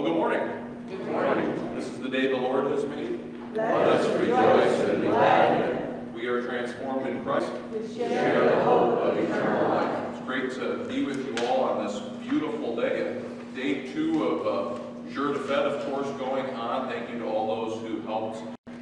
Well, good morning. Good morning. This is the day the Lord has made. Let us rejoice and be glad in it. We are transformed in Christ. We share the hope of eternal life. It's great to be with you all on this beautiful day. Day two of uh, Jour de Fête, of course, going on. Thank you to all those who helped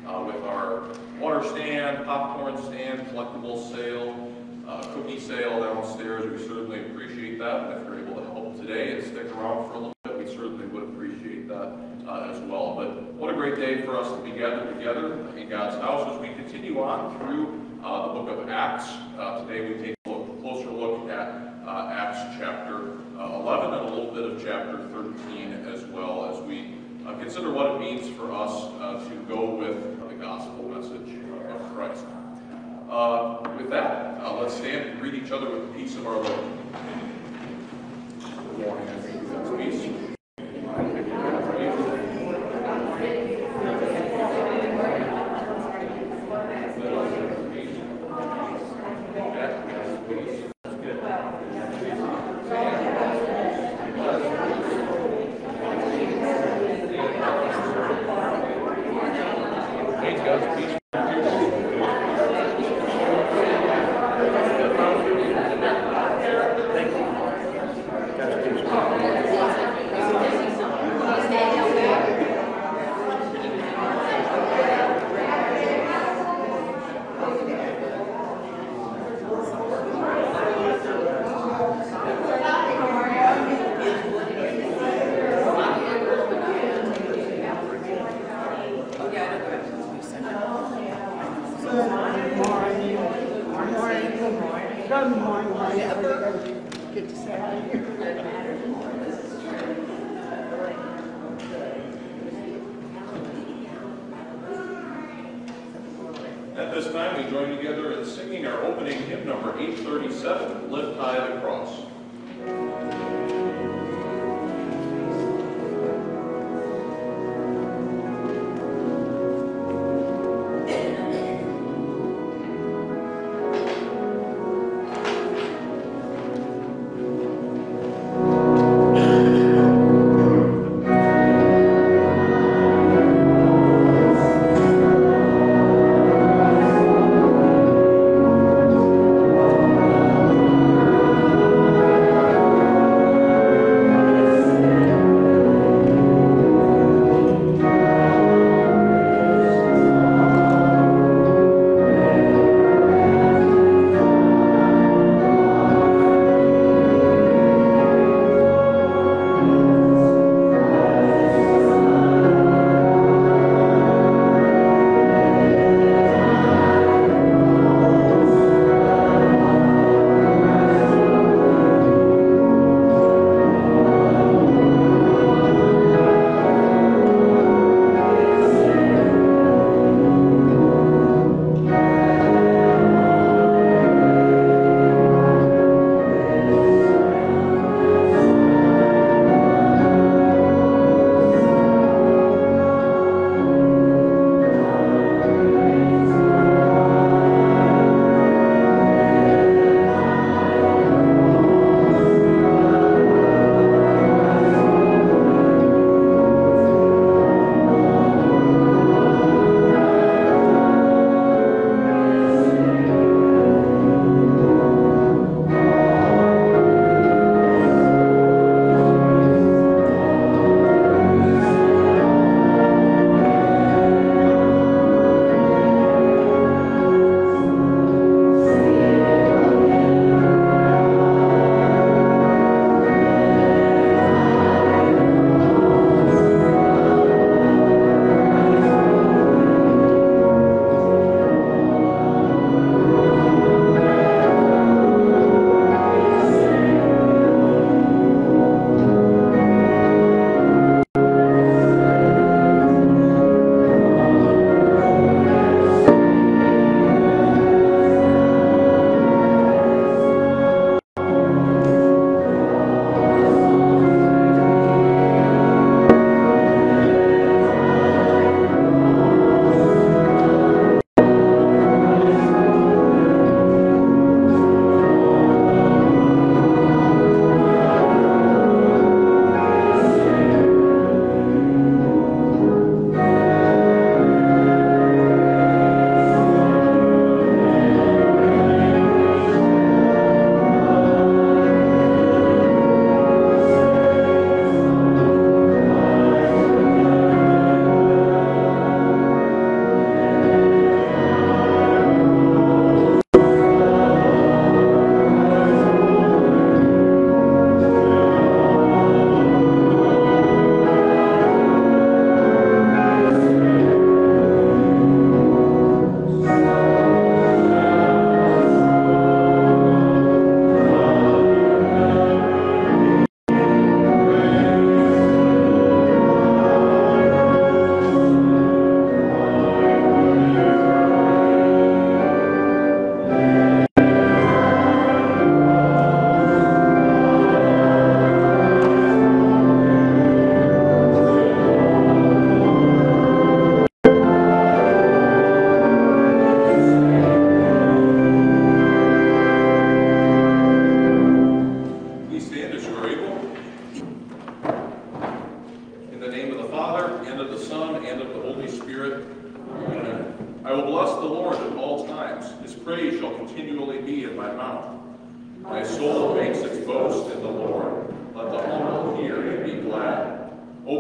uh, with our water stand, popcorn stand, collectible sale, uh, cookie sale downstairs. We certainly appreciate that. And if you're able to help today and stick around for a little bit, we certainly would appreciate that uh, as well. But what a great day for us to be gathered together in God's house as we continue on through uh, the book of Acts. Uh, today we take a look, closer look at uh, Acts chapter uh, 11 and a little bit of chapter 13 as well as we uh, consider what it means for us uh, to go with the gospel message of Christ. With that, let's stand and greet each other with the peace of our Lord. Good morning. Peace.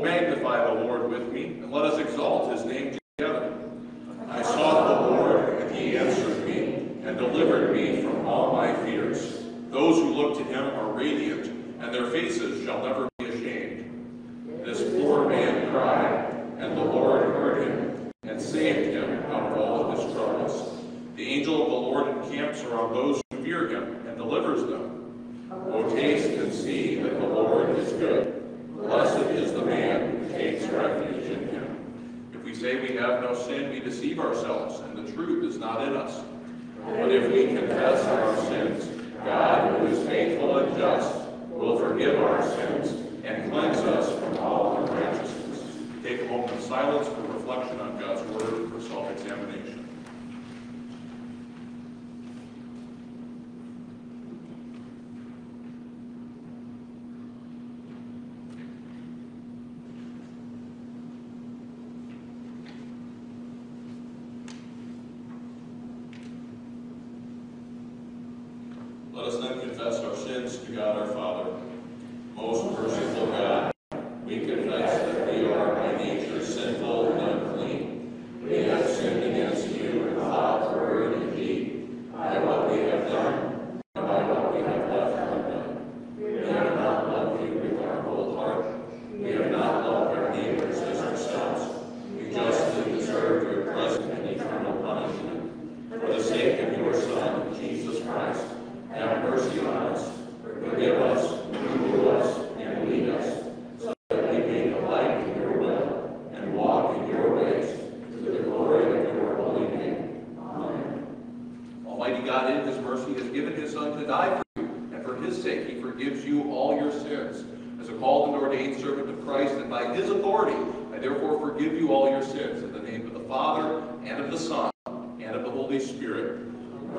magnify the Lord with me, and let us exalt his name us. But if we confess our sins, God, who is faithful and just, will forgive our sins and cleanse us from all unrighteousness. Take a moment of silence for reflection on God's Word for self-examination. God our Father. God in his mercy has given his son to die for you, and for his sake he forgives you all your sins. As a called and ordained servant of Christ, and by his authority, I therefore forgive you all your sins in the name of the Father, and of the Son, and of the Holy Spirit.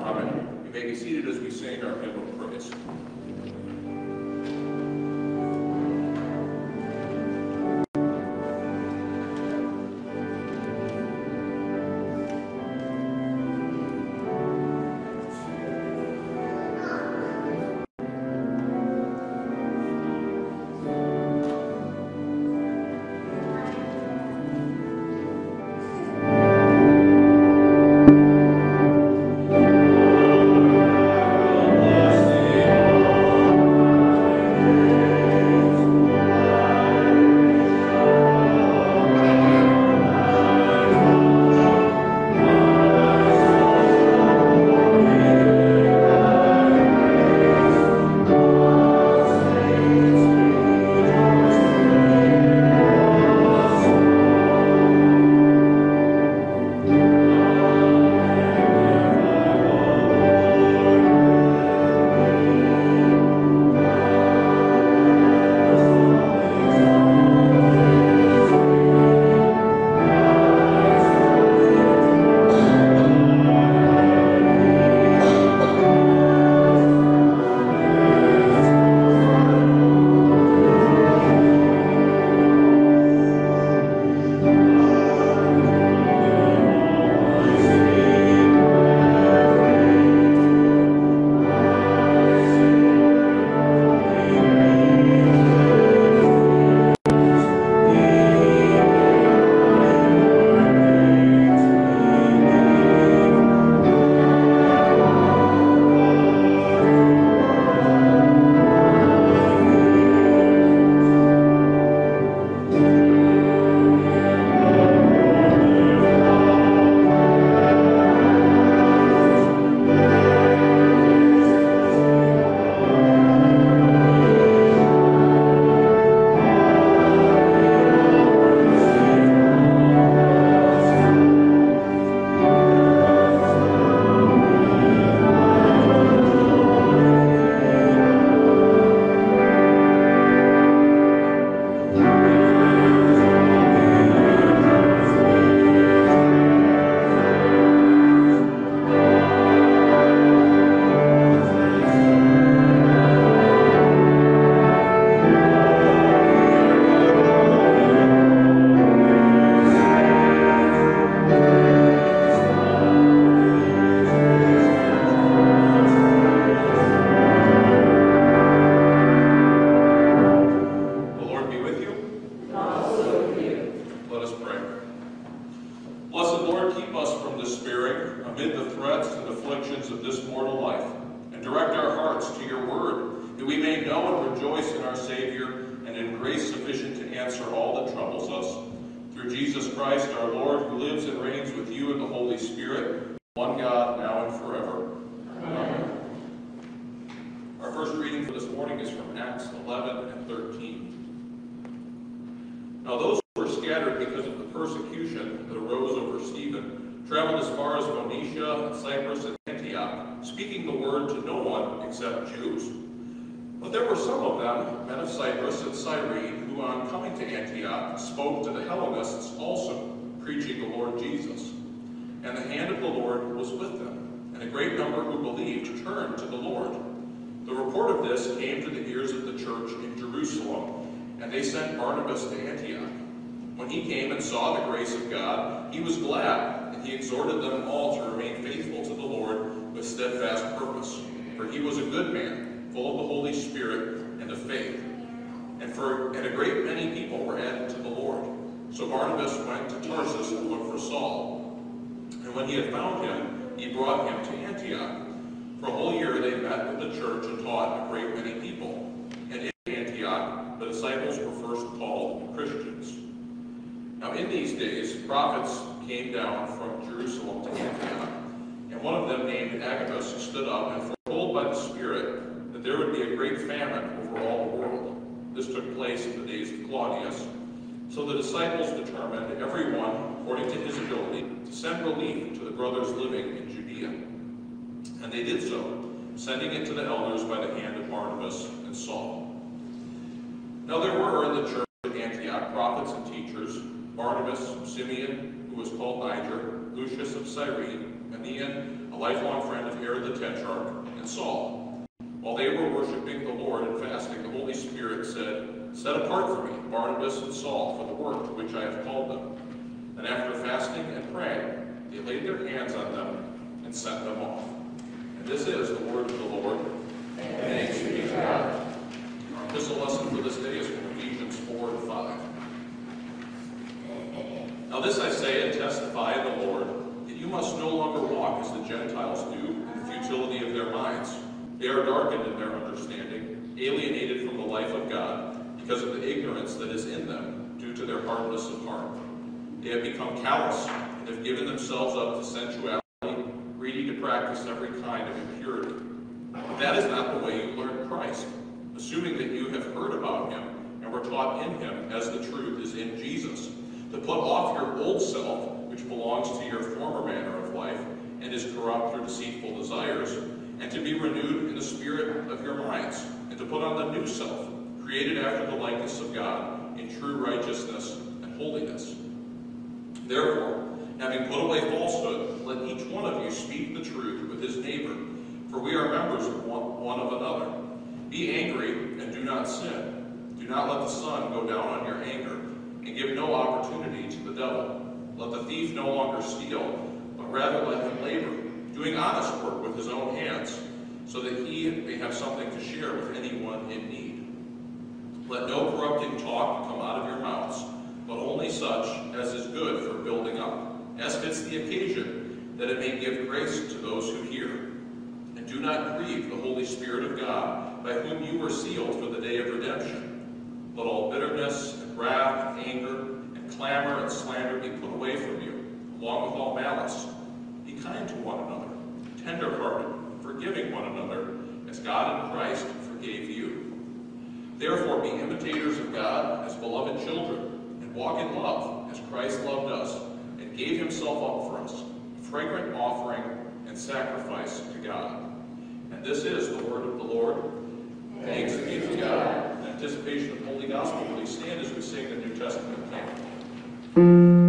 Amen. You may be seated as we sing our hymn of praise. 11 and 13. Now those who were scattered because of the persecution that arose over Stephen traveled as far as Phoenicia and Cyprus and Antioch, speaking the word to no one except Jews. But there were some of them, men of Cyprus and Cyrene, who on coming to Antioch spoke to the Hellenists also, preaching the Lord Jesus. And the hand of the Lord was with them, and a great number who believed turned to the Lord. The report of this came to the ears of the church in Jerusalem, and they sent Barnabas to Antioch. When he came and saw the grace of God, he was glad, and he exhorted them all to remain faithful to the Lord with steadfast purpose. For he was a good man, full of the Holy Spirit and of faith. And, for, and a great many people were added to the Lord. So Barnabas went to Tarsus to look for Saul. And when he had found him, he brought him to Antioch. For a whole year they met with the church and taught a great many people. And in Antioch, the disciples were first called Christians. Now in these days, prophets came down from Jerusalem to Antioch, and one of them named Agabus stood up and foretold by the Spirit that there would be a great famine over all the world. This took place in the days of Claudius. So the disciples determined, everyone according to his ability, to send relief to the brothers living in Judea. And they did so, sending it to the elders by the hand of Barnabas and Saul. Now there were in the church at Antioch prophets and teachers, Barnabas, Simeon, who was called Niger, Lucius of Cyrene, Manaen, a lifelong friend of Herod the Tetrarch, and Saul. While they were worshiping the Lord and fasting, the Holy Spirit said, Set apart for me Barnabas and Saul for the work to which I have called them. And after fasting and praying, they laid their hands on them and sent them off. And this is the word of the Lord. Thanks be to God. Our epistle lesson for this day is from Ephesians 4 and 5. Now this I say and testify in the Lord, that you must no longer walk as the Gentiles do in the futility of their minds. They are darkened in their understanding, alienated from the life of God, because of the ignorance that is in them, due to their hardness of heart. They have become callous and have given themselves up to sensuality, greedy to practice every kind of impurity. But that is not the way you learn Christ, assuming that you have heard about him and were taught in him as the truth is in Jesus, to put off your old self, which belongs to your former manner of life and is corrupt through deceitful desires, and to be renewed in the spirit of your minds, and to put on the new self, created after the likeness of God, in true righteousness and holiness. Therefore, having put away falsehood, let each one of you speak the truth with his neighbor, for we are members of one, one of another. Be angry and do not sin. Do not let the sun go down on your anger, and give no opportunity to the devil. Let the thief no longer steal, but rather let him labor, doing honest work with his own hands, so that he may have something to share with anyone in need. Let no corrupting talk come out of your mouths, but only such as is good for building up, as fits the occasion, that it may give grace to those who hear. And do not grieve the Holy Spirit of God, by whom you were sealed for the day of redemption. Let all bitterness and wrath and anger and clamor and slander be put away from you, along with all malice. Be kind to one another, tender-hearted, forgiving one another, as God in Christ. Therefore be imitators of God as beloved children, and walk in love as Christ loved us, and gave himself up for us, a fragrant offering and sacrifice to God. And this is the word of the Lord. Thanks be to God. In anticipation of Holy Gospel, please stand as we sing the New Testament hymn.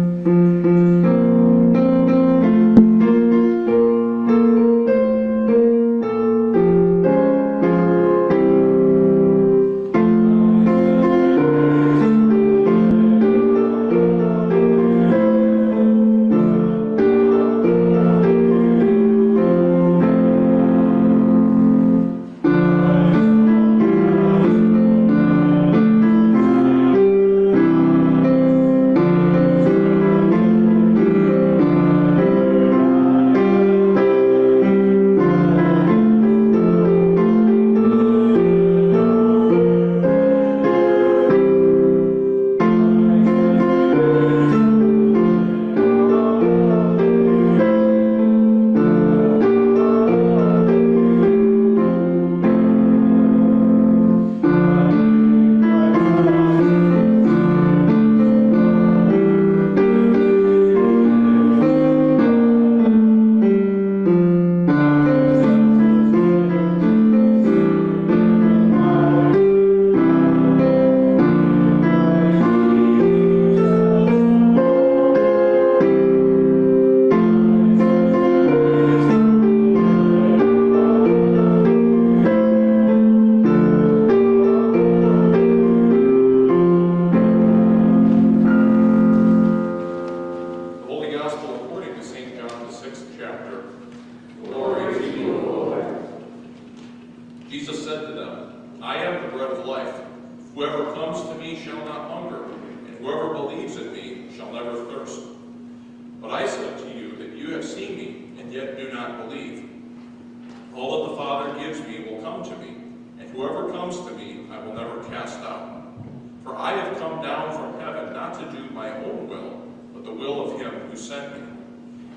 To do my own will, but the will of him who sent me.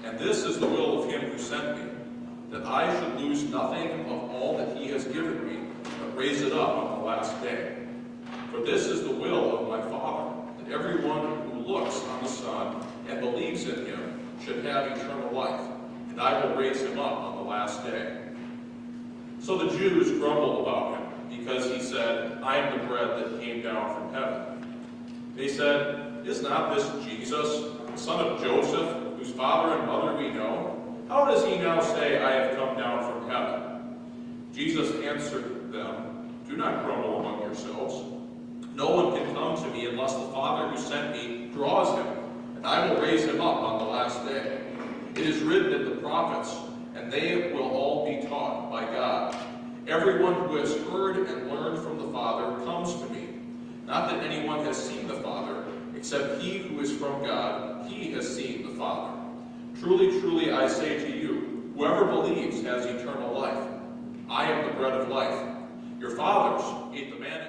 And this is the will of him who sent me, that I should lose nothing of all that he has given me, but raise it up on the last day. For this is the will of my Father, that everyone who looks on the Son and believes in him should have eternal life, and I will raise him up on the last day. So the Jews grumbled about him, because he said, I am the bread that came down from heaven. They said, Is not this Jesus, the son of Joseph, whose father and mother we know? How does he now say, I have come down from heaven? Jesus answered them, Do not grumble among yourselves. No one can come to me unless the Father who sent me draws him, and I will raise him up on the last day. It is written in the prophets, and they will all be taught by God. Everyone who has heard and learned from the Father comes to me. Not that anyone has seen the Father, except he who is from God, he has seen the Father. Truly, truly, I say to you, whoever believes has eternal life. I am the bread of life. Your fathers ate the manna